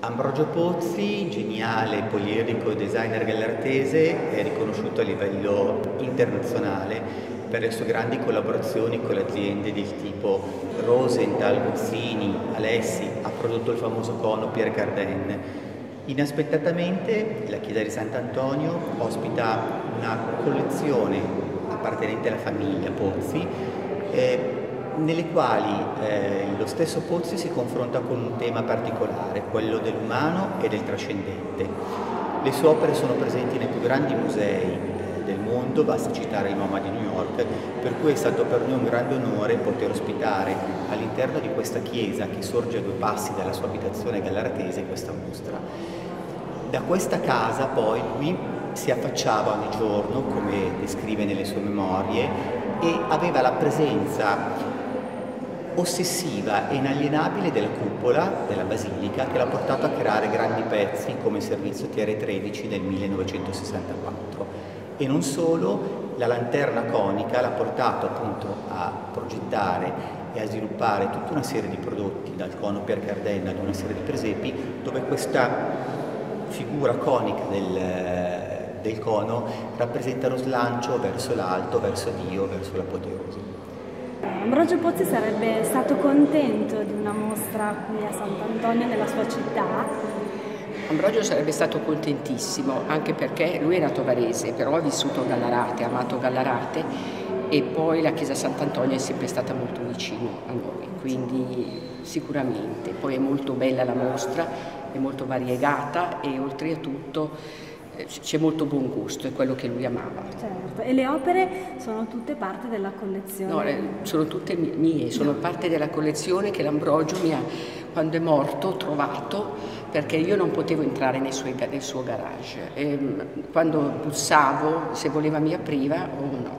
Ambrogio Pozzi, geniale poliedrico e designer gallartese, è riconosciuto a livello internazionale per le sue grandi collaborazioni con aziende del tipo Rosenthal, Guzzini, Alessi, ha prodotto il famoso cono Pierre Cardin. Inaspettatamente la chiesa di Sant'Antonio ospita una collezione appartenente alla famiglia Pozzi eh, nelle quali eh, lo stesso Pozzi si confronta con un tema particolare, quello dell'umano e del trascendente. Le sue opere sono presenti nei più grandi musei eh, del mondo, basta citare il MoMA di New York, per cui è stato per noi un grande onore poter ospitare all'interno di questa chiesa che sorge a due passi dalla sua abitazione gallartese questa mostra. Da questa casa poi lui si affacciava ogni giorno, come descrive nelle sue memorie, e aveva la presenza ossessiva e inalienabile della cupola della basilica che l'ha portato a creare grandi pezzi come servizio TR13 del 1964 e non solo la lanterna conica l'ha portato appunto a progettare e a sviluppare tutta una serie di prodotti dal cono per Cardenna ad una serie di presepi dove questa figura conica del, del cono rappresenta lo slancio verso l'alto, verso Dio, verso l'apoteosi. Ambrogio Pozzi sarebbe stato contento di una mostra qui a Sant'Antonio nella sua città? Ambrogio sarebbe stato contentissimo, anche perché lui è nato varese, però ha vissuto a Gallarate, ha amato Gallarate e poi la chiesa Sant'Antonio è sempre stata molto vicino a noi, quindi sicuramente. Poi è molto bella la mostra, è molto variegata e oltre a tutto c'è molto buon gusto, è quello che lui amava. Certo, e le opere sono tutte parte della collezione? No, sono tutte mie, sono parte della collezione che l'Ambrogio mi ha, quando è morto, trovato, perché io non potevo entrare nel suo, nel suo garage. E, ehm, quando bussavo, se voleva mi apriva o no.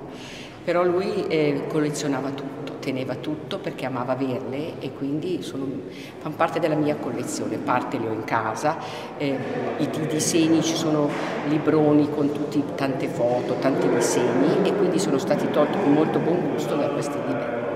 Però lui eh, collezionava tutto teneva tutto perché amava averle e quindi fanno parte della mia collezione, parte le ho in casa, eh, i, i, disegni, ci sono libroni con tutti, tante foto, tanti disegni e quindi sono stati tolti con molto buon gusto da questi libri.